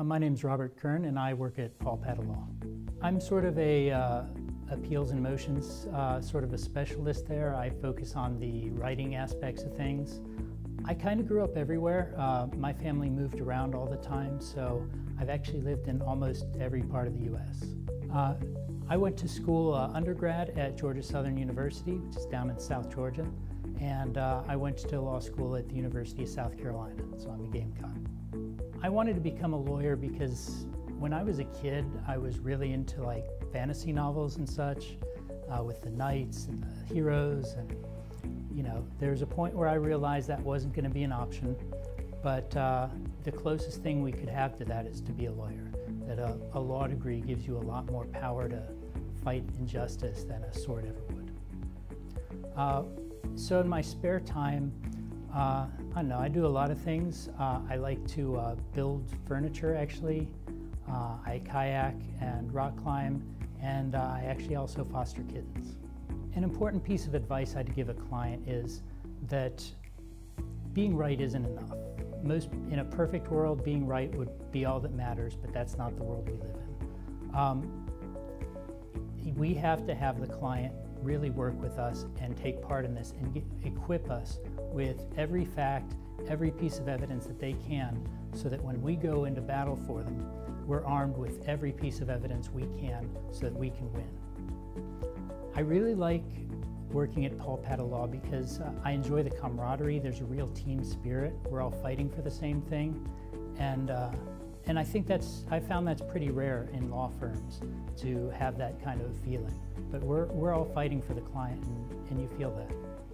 Uh, my name is Robert Kern and I work at Paul Law. I'm sort of a uh, appeals and motions uh, sort of a specialist there. I focus on the writing aspects of things. I kind of grew up everywhere. Uh, my family moved around all the time, so I've actually lived in almost every part of the U.S. Uh, I went to school uh, undergrad at Georgia Southern University, which is down in South Georgia, and uh, I went to law school at the University of South Carolina, so I'm a Gamecock. I wanted to become a lawyer because when I was a kid, I was really into like fantasy novels and such, uh, with the knights and the heroes, and you know, there was a point where I realized that wasn't going to be an option. But uh, the closest thing we could have to that is to be a lawyer. That a, a law degree gives you a lot more power to fight injustice than a sword ever would. Uh, so in my spare time, uh, I don't know, I do a lot of things. Uh, I like to uh, build furniture actually. Uh, I kayak and rock climb, and uh, I actually also foster kittens. An important piece of advice I'd give a client is that being right isn't enough. Most, in a perfect world, being right would be all that matters, but that's not the world we live in. Um, we have to have the client really work with us and take part in this and get, equip us with every fact, every piece of evidence that they can so that when we go into battle for them, we're armed with every piece of evidence we can so that we can win. I really like working at Paul Padda Law because uh, I enjoy the camaraderie. There's a real team spirit. We're all fighting for the same thing. And, uh, and I think that's, I found that's pretty rare in law firms to have that kind of feeling. But we're, we're all fighting for the client and, and you feel that.